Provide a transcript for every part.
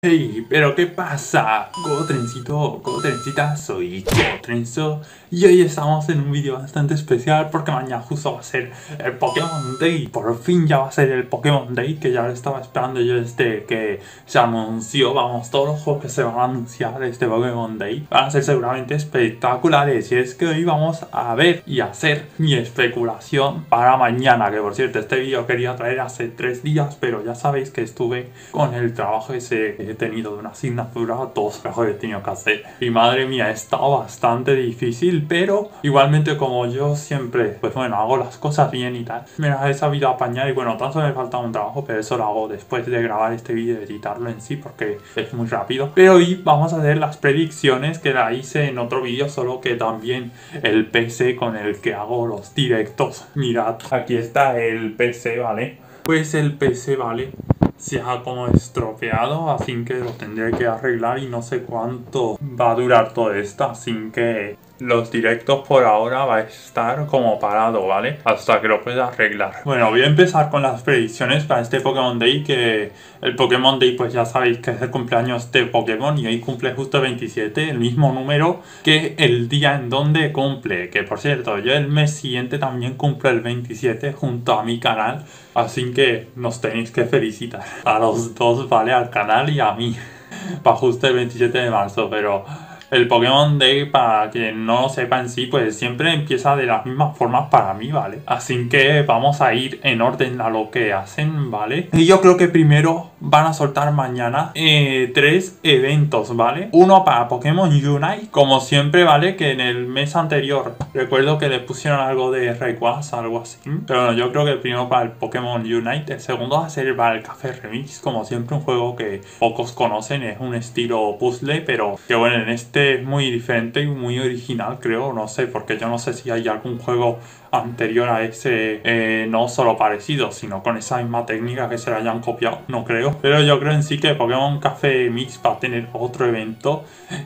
Hey, pero ¿qué pasa? Gotrencito, Gotrencita, soy Gotrenzo. Y hoy estamos en un vídeo bastante especial porque mañana justo va a ser el Pokémon Day. Por fin ya va a ser el Pokémon Day que ya lo estaba esperando yo desde que se anunció, vamos, todos los juegos que se van a anunciar este Pokémon Day van a ser seguramente espectaculares. Y es que hoy vamos a ver y hacer mi especulación para mañana, que por cierto este vídeo quería traer hace tres días pero ya sabéis que estuve con el trabajo ese he tenido de una asignatura, todos los he tenido que hacer. Y madre mía, estado bastante difícil, pero igualmente como yo siempre, pues bueno, hago las cosas bien y tal, me las he sabido apañar y bueno, tanto me falta un trabajo, pero eso lo hago después de grabar este vídeo editarlo en sí, porque es muy rápido. Pero hoy vamos a hacer las predicciones que la hice en otro vídeo, solo que también el PC con el que hago los directos. Mirad, aquí está el PC, ¿vale? Pues el PC, ¿vale? Se ha como estropeado, así que lo tendré que arreglar y no sé cuánto va a durar todo esto, así que los directos por ahora va a estar como parado, ¿vale? Hasta que lo pueda arreglar. Bueno, voy a empezar con las predicciones para este Pokémon Day, que el Pokémon Day pues ya sabéis que es el cumpleaños de Pokémon y hoy cumple justo 27, el mismo número que el día en donde cumple. Que por cierto, yo el mes siguiente también cumple el 27 junto a mi canal, así que nos tenéis que felicitar a los dos, ¿vale? Al canal y a mí. Para justo el 27 de marzo, pero el Pokémon Day, para quien no lo sepa en sí, pues siempre empieza de las mismas formas para mí, ¿vale? Así que vamos a ir en orden a lo que hacen, ¿vale? Y yo creo que primero van a soltar mañana eh, tres eventos, ¿vale? Uno para Pokémon Unite, como siempre, ¿vale? Que en el mes anterior recuerdo que le pusieron algo de Rayquaza, algo así. Pero bueno, yo creo que el primero para el Pokémon Unite, el segundo va a ser para el Café Remix, como siempre un juego que pocos conocen, es un estilo puzzle, pero que bueno, en este es muy diferente y muy original, creo. No sé, porque yo no sé si hay algún juego anterior a ese, eh, no solo parecido, sino con esa misma técnica que se la hayan copiado, no creo. Pero yo creo en sí que Pokémon Café Mix va a tener otro evento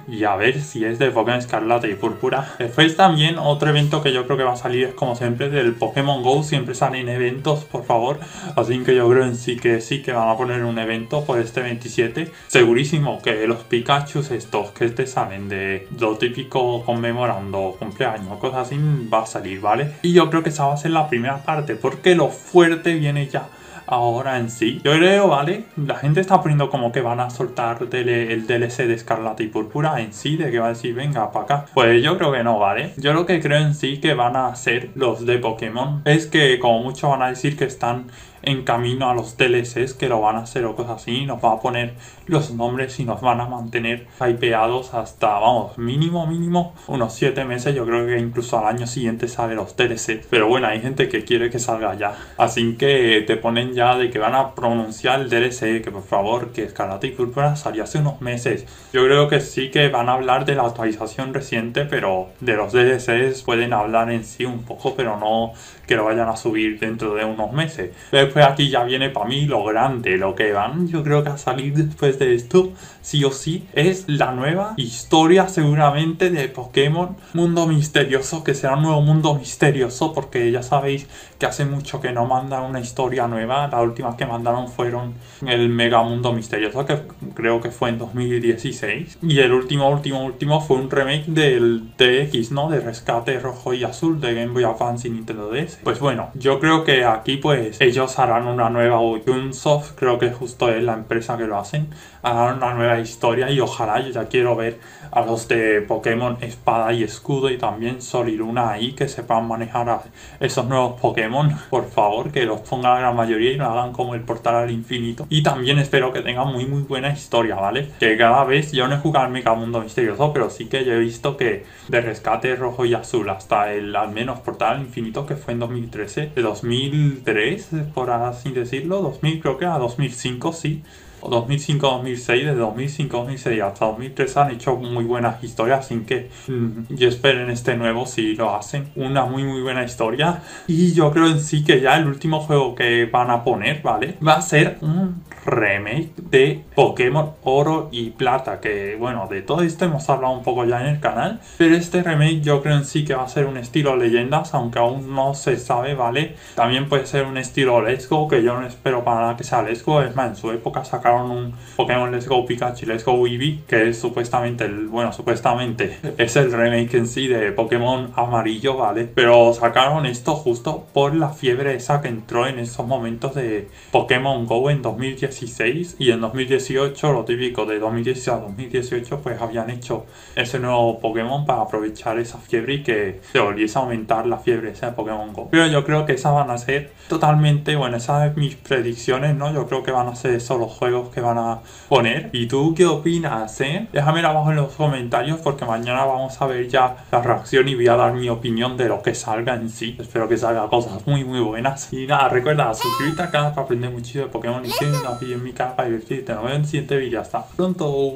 y a ver si es de Pokémon Escarlata y Púrpura. Después también otro evento que yo creo que va a salir es como siempre del Pokémon Go, siempre salen eventos, por favor. Así que yo creo en sí que sí que van a poner un evento por este 27. Segurísimo que los Pikachu estos que te salen de lo típico conmemorando cumpleaños, cosas así, va a salir, ¿vale? Y yo creo que esa va a ser la primera parte, porque lo fuerte viene ya ahora en sí. Yo creo, ¿vale? La gente está poniendo como que van a soltar el DLC de Escarlata y Púrpura en sí, de que va a decir, venga, para acá. Pues yo creo que no, ¿vale? Yo lo que creo en sí que van a ser los de Pokémon es que como mucho van a decir que están en camino a los DLCs que lo van a hacer o cosas así, nos va a poner los nombres y nos van a mantener hypeados hasta, vamos, mínimo, mínimo, unos 7 meses. Yo creo que incluso al año siguiente sale los DLCs. Pero bueno, hay gente que quiere que salga ya. Así que te ponen ya de que van a pronunciar el DLC, que por favor, que Escarlata y Púrpura salió hace unos meses. Yo creo que sí que van a hablar de la actualización reciente, pero de los DLCs pueden hablar en sí un poco, pero no que lo vayan a subir dentro de unos meses. Después aquí ya viene para mí lo grande, lo que van yo creo que a salir después de esto, sí o sí, es la nueva historia seguramente de Pokémon Mundo Misterioso, que será un nuevo mundo misterioso, porque ya sabéis que hace mucho que no mandan una historia nueva, las últimas que mandaron fueron el Mega Mundo Misterioso, que creo que fue en 2016, y el último, último, último fue un remake del DX, ¿no? De Rescate Rojo y Azul de Game Boy Advance y Nintendo DS. Pues bueno, yo creo que aquí pues ellos harán una nueva, Unsoft creo que justo es la empresa que lo hacen, harán una nueva historia y ojalá yo ya quiero ver a los de Pokémon Espada y Escudo y también Soliluna ahí que sepan manejar esos nuevos Pokémon, por favor, que los pongan la gran mayoría hagan como el portal al infinito. Y también espero que tengan muy muy buena historia, ¿vale? Que cada vez yo no he jugado al Mega Mundo Misterioso, pero sí que yo he visto que de rescate rojo y azul hasta el al menos portal al infinito que fue en 2013, de 2003, por así decirlo, 2000 creo que a 2005, sí 2005-2006, de 2005-2006 hasta 2003 han hecho muy buenas historias, sin que mm, yo espero en este nuevo si lo hacen, una muy muy buena historia. Y yo creo en sí que ya el último juego que van a poner, ¿vale? Va a ser un remake de Pokémon Oro y Plata, que bueno, de todo esto hemos hablado un poco ya en el canal, pero este remake yo creo en sí que va a ser un estilo leyendas, aunque aún no se sabe, ¿vale? También puede ser un estilo Let's Go, que yo no espero para nada que sea Let's Go, es más, en su época sacar sacaron un Pokémon Let's Go Pikachu Let's Go Eevee, que es supuestamente, bueno, supuestamente es el remake en sí de Pokémon amarillo, ¿vale? Pero sacaron esto justo por la fiebre esa que entró en esos momentos de Pokémon Go en 2016 y en 2018, lo típico de 2016 a 2018, pues habían hecho ese nuevo Pokémon para aprovechar esa fiebre y que se volviese a aumentar la fiebre esa de Pokémon Go. Pero yo creo que esas van a ser totalmente, bueno, esas son mis predicciones, ¿no? Yo creo que van a ser esos los que van a poner. ¿Y tú qué opinas, eh? Déjame abajo en los comentarios porque mañana vamos a ver ya la reacción y voy a dar mi opinión de lo que salga en sí. Espero que salga cosas muy muy buenas. Y nada, recuerda suscribirte al canal para aprender muchísimo de Pokémon y si no en mi canal para divertirte. Nos vemos en el siguiente vídeo. Hasta pronto.